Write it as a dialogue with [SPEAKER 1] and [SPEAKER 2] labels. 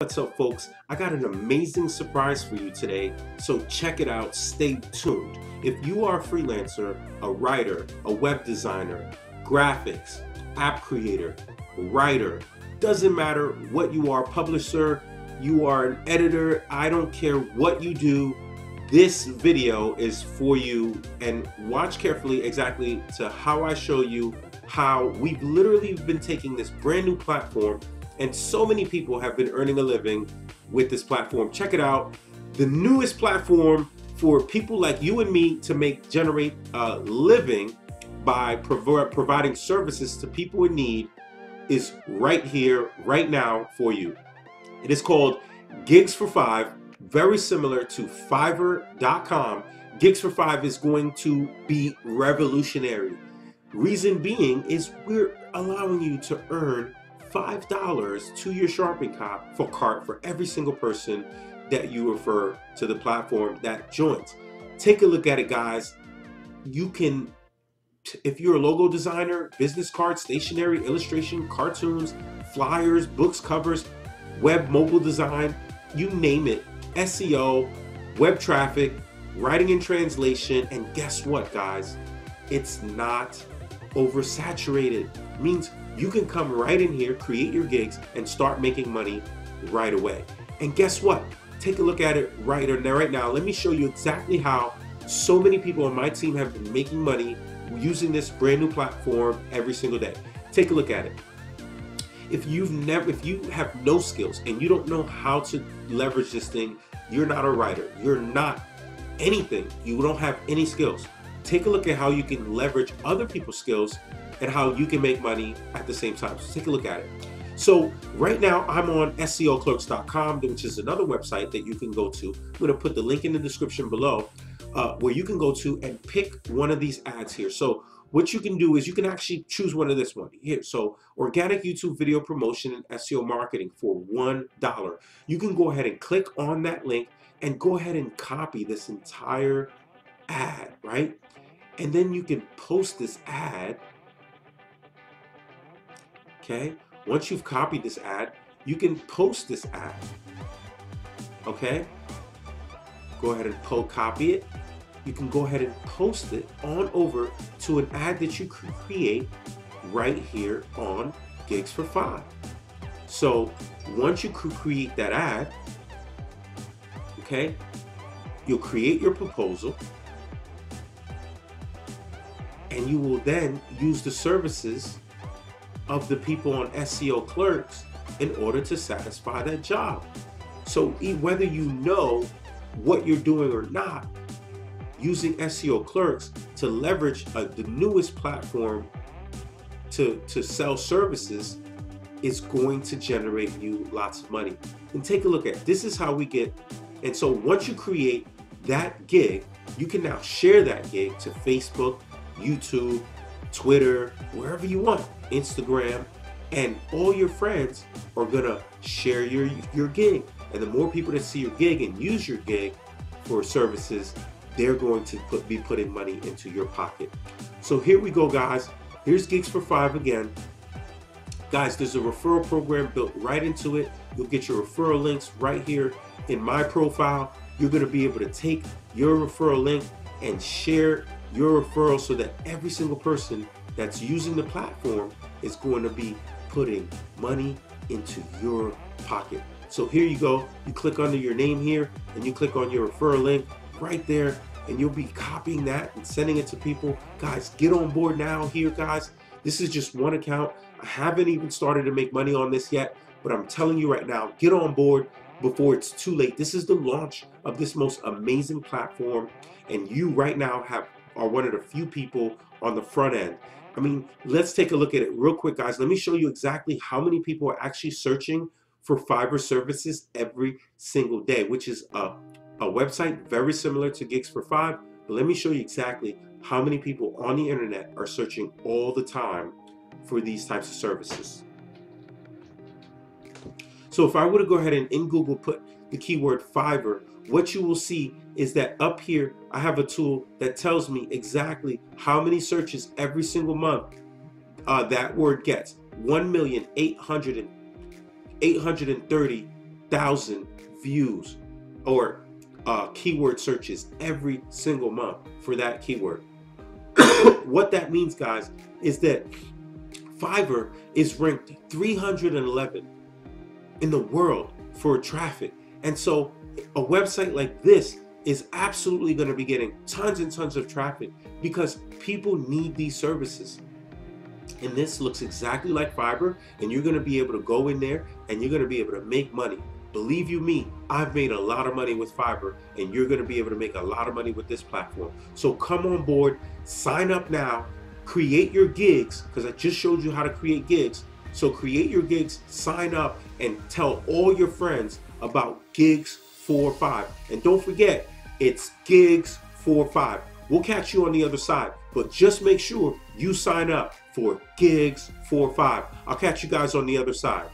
[SPEAKER 1] What's up, folks? I got an amazing surprise for you today, so check it out. Stay tuned. If you are a freelancer, a writer, a web designer, graphics, app creator, writer, doesn't matter what you are, publisher, you are an editor, I don't care what you do, this video is for you and watch carefully exactly to how I show you how we've literally been taking this brand new platform and so many people have been earning a living with this platform. Check it out. The newest platform for people like you and me to make generate a living by prov providing services to people in need is right here, right now for you. It is called Gigs for Five, very similar to Fiverr.com. Gigs for Five is going to be revolutionary. Reason being is we're allowing you to earn $5 to your shopping cart for cart for every single person that you refer to the platform that joins. Take a look at it, guys. You can, if you're a logo designer, business cards, stationery, illustration, cartoons, flyers, books, covers, web mobile design, you name it, SEO, web traffic, writing and translation, and guess what, guys? It's not oversaturated. Means you can come right in here, create your gigs, and start making money right away. And guess what? Take a look at it right now. Right now, let me show you exactly how so many people on my team have been making money using this brand new platform every single day. Take a look at it. If you've never, if you have no skills and you don't know how to leverage this thing, you're not a writer. You're not anything. You don't have any skills. Take a look at how you can leverage other people's skills and how you can make money at the same time. So take a look at it. So right now I'm on SEOclerks.com, which is another website that you can go to. I'm going to put the link in the description below uh, where you can go to and pick one of these ads here. So what you can do is you can actually choose one of this one here. So organic YouTube video promotion and SEO marketing for $1. You can go ahead and click on that link and go ahead and copy this entire ad, right? And then you can post this ad okay? Once you've copied this ad, you can post this ad, okay? Go ahead and po copy it. You can go ahead and post it on over to an ad that you create right here on Gigs for Five. So once you create that ad, okay, you'll create your proposal and you will then use the services of the people on SEO clerks in order to satisfy that job. So whether you know what you're doing or not, using SEO clerks to leverage uh, the newest platform to, to sell services is going to generate you lots of money. And take a look at this is how we get, and so once you create that gig, you can now share that gig to Facebook, YouTube, Twitter, wherever you want, Instagram, and all your friends are gonna share your your gig. And the more people that see your gig and use your gig for services, they're going to put, be putting money into your pocket. So here we go, guys. Here's Gigs for Five again. Guys, there's a referral program built right into it. You'll get your referral links right here in my profile. You're gonna be able to take your referral link and share your referral so that every single person that's using the platform is going to be putting money into your pocket. So here you go. You click under your name here and you click on your referral link right there and you'll be copying that and sending it to people. Guys, get on board now here, guys. This is just one account. I haven't even started to make money on this yet, but I'm telling you right now, get on board before it's too late. This is the launch of this most amazing platform and you right now have are one of the few people on the front end. I mean, let's take a look at it real quick, guys. Let me show you exactly how many people are actually searching for Fiverr services every single day, which is a, a website very similar to Gigs for Five. But let me show you exactly how many people on the internet are searching all the time for these types of services. So if I were to go ahead and in Google put the keyword Fiverr, what you will see is that up here, I have a tool that tells me exactly how many searches every single month uh, that word gets. 1,830 thousand views or uh, keyword searches every single month for that keyword. what that means, guys, is that Fiverr is ranked 311 in the world for traffic. And so a website like this is absolutely going to be getting tons and tons of traffic because people need these services. And this looks exactly like Fiverr, and you're going to be able to go in there and you're going to be able to make money. Believe you me, I've made a lot of money with Fiverr, and you're going to be able to make a lot of money with this platform. So come on board, sign up now, create your gigs, because I just showed you how to create gigs. So create your gigs, sign up, and tell all your friends about Gigs 45. And don't forget, it's Gigs four five. We'll catch you on the other side, but just make sure you sign up for Gigs four five. I'll catch you guys on the other side.